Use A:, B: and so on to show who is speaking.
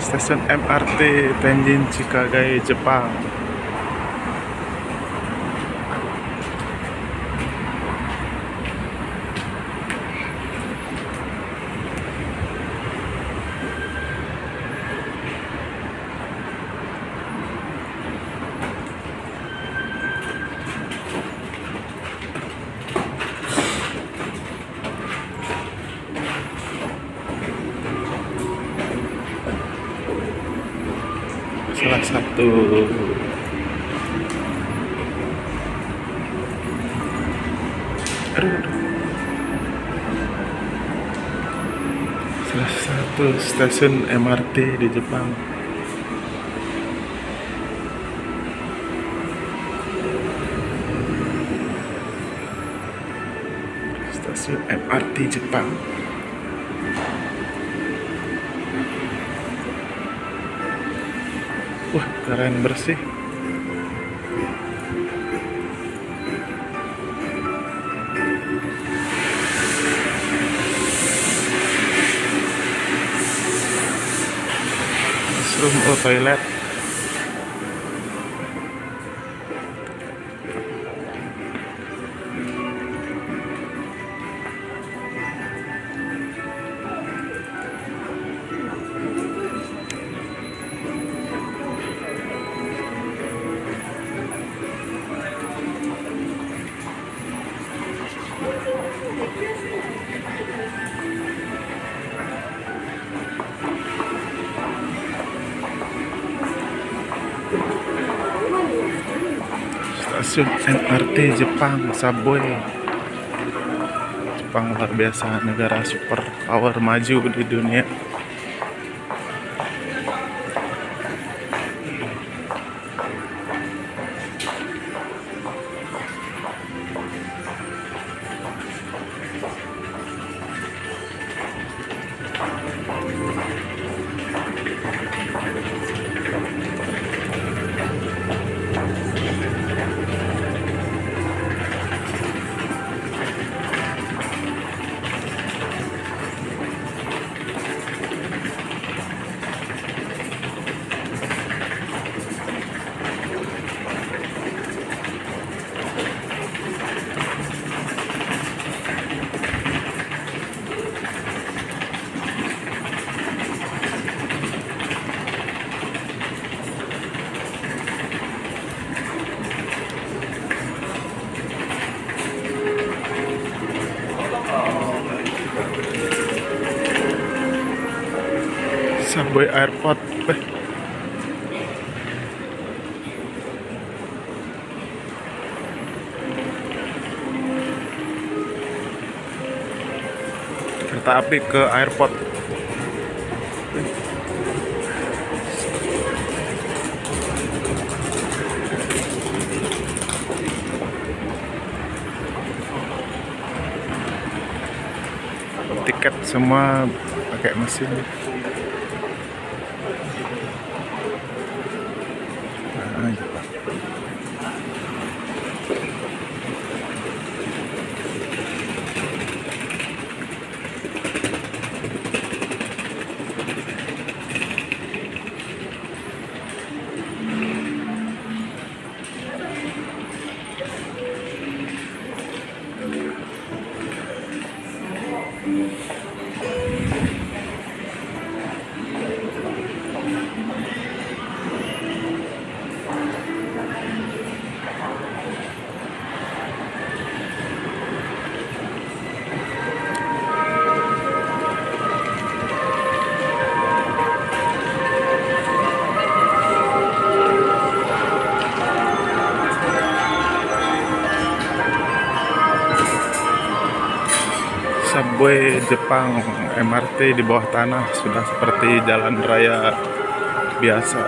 A: Stasiun MRT Tenjin Chikagai, Jepang. Salah satu aduh, aduh. Salah satu stasiun MRT di Jepang. Stasiun MRT Jepang. Wah, keren bersih. Restroom oh toilet. Stasiun MRT Jepang Subway. Jepang luar biasa negara super power maju di dunia. Subway Airport. Eh, Kereta api ke airport. Tiket semua pakai mesin. Subway Jepang MRT di bawah tanah sudah seperti jalan raya biasa.